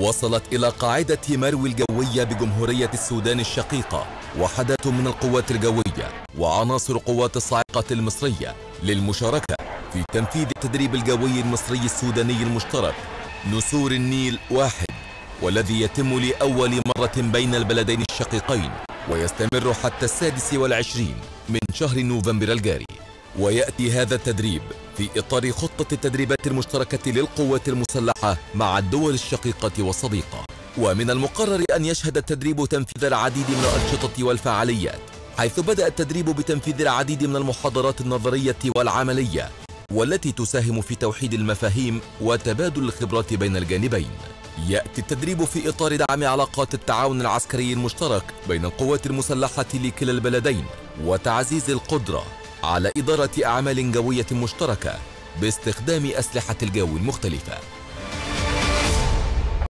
وصلت إلى قاعدة مروي الجوية بجمهورية السودان الشقيقة وحدات من القوات الجوية وعناصر قوات الصاعقة المصرية للمشاركة في تنفيذ التدريب الجوي المصري السوداني المشترك نسور النيل واحد والذي يتم لأول مرة بين البلدين الشقيقين ويستمر حتى السادس والعشرين من شهر نوفمبر الجاري. ويأتي هذا التدريب في إطار خطة التدريبات المشتركة للقوات المسلحة مع الدول الشقيقة والصديقة. ومن المقرر أن يشهد التدريب تنفيذ العديد من الأنشطة والفعاليات حيث بدأ التدريب بتنفيذ العديد من المحاضرات النظرية والعملية والتي تساهم في توحيد المفاهيم وتبادل الخبرات بين الجانبين. يأتي التدريب في إطار دعم علاقات التعاون العسكري المشترك بين القوات المسلحة لكلا البلدين وتعزيز القدرة على إدارة أعمال جوية مشتركة باستخدام أسلحة الجو المختلفة.